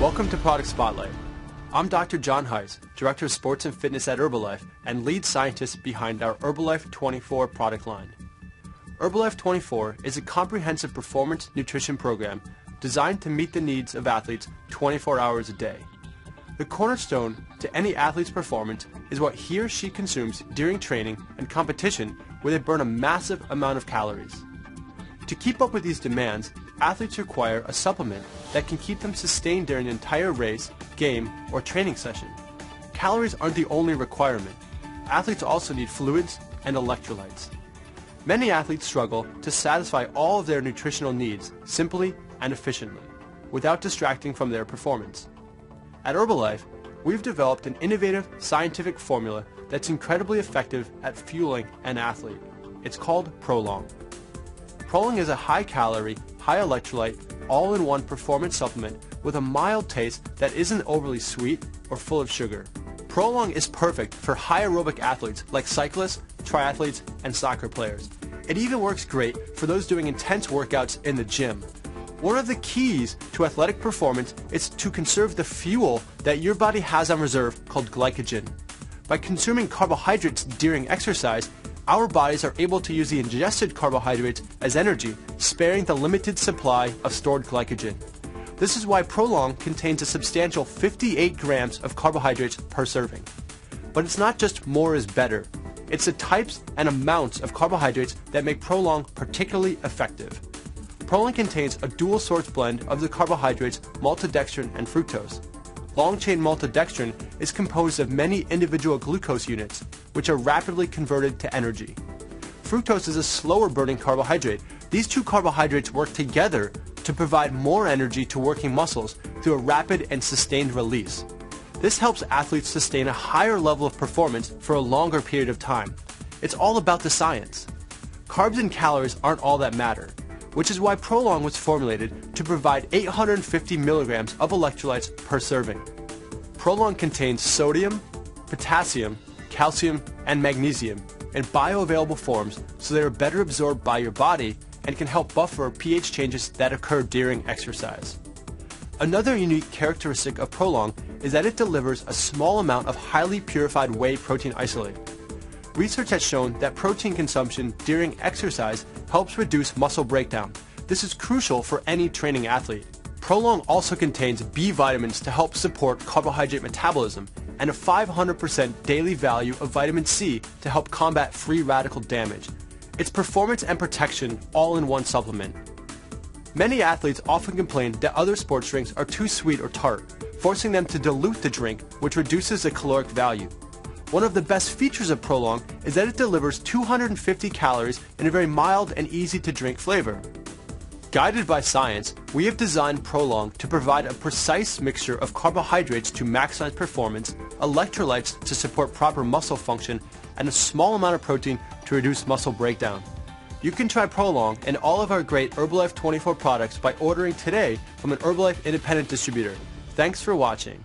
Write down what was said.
Welcome to Product Spotlight. I'm Dr. John Heiss, Director of Sports and Fitness at Herbalife and lead scientist behind our Herbalife 24 product line. Herbalife 24 is a comprehensive performance nutrition program designed to meet the needs of athletes 24 hours a day. The cornerstone to any athlete's performance is what he or she consumes during training and competition where they burn a massive amount of calories. To keep up with these demands, athletes require a supplement that can keep them sustained during an entire race, game, or training session. Calories aren't the only requirement. Athletes also need fluids and electrolytes. Many athletes struggle to satisfy all of their nutritional needs simply and efficiently, without distracting from their performance. At Herbalife, we've developed an innovative scientific formula that's incredibly effective at fueling an athlete. It's called Prolong. Prolong is a high-calorie, high-electrolyte, all-in-one performance supplement with a mild taste that isn't overly sweet or full of sugar. Prolong is perfect for high aerobic athletes like cyclists, triathletes, and soccer players. It even works great for those doing intense workouts in the gym. One of the keys to athletic performance is to conserve the fuel that your body has on reserve called glycogen. By consuming carbohydrates during exercise, our bodies are able to use the ingested carbohydrates as energy, sparing the limited supply of stored glycogen. This is why Prolong contains a substantial 58 grams of carbohydrates per serving. But it's not just more is better. It's the types and amounts of carbohydrates that make Prolong particularly effective. Prolong contains a dual source blend of the carbohydrates maltodextrin and fructose. Long-chain maltodextrin is composed of many individual glucose units, which are rapidly converted to energy. Fructose is a slower burning carbohydrate. These two carbohydrates work together to provide more energy to working muscles through a rapid and sustained release. This helps athletes sustain a higher level of performance for a longer period of time. It's all about the science. Carbs and calories aren't all that matter, which is why Prolong was formulated to provide 850 milligrams of electrolytes per serving. Prolong contains sodium, potassium, calcium, and magnesium in bioavailable forms so they are better absorbed by your body and can help buffer pH changes that occur during exercise. Another unique characteristic of Prolong is that it delivers a small amount of highly purified whey protein isolate. Research has shown that protein consumption during exercise helps reduce muscle breakdown. This is crucial for any training athlete. Prolong also contains B vitamins to help support carbohydrate metabolism and a 500% daily value of vitamin C to help combat free radical damage. It's performance and protection all in one supplement. Many athletes often complain that other sports drinks are too sweet or tart, forcing them to dilute the drink, which reduces the caloric value. One of the best features of Prolong is that it delivers 250 calories in a very mild and easy to drink flavor. Guided by science, we have designed Prolong to provide a precise mixture of carbohydrates to maximize performance, electrolytes to support proper muscle function, and a small amount of protein to reduce muscle breakdown. You can try Prolong and all of our great Herbalife 24 products by ordering today from an Herbalife independent distributor. Thanks for watching.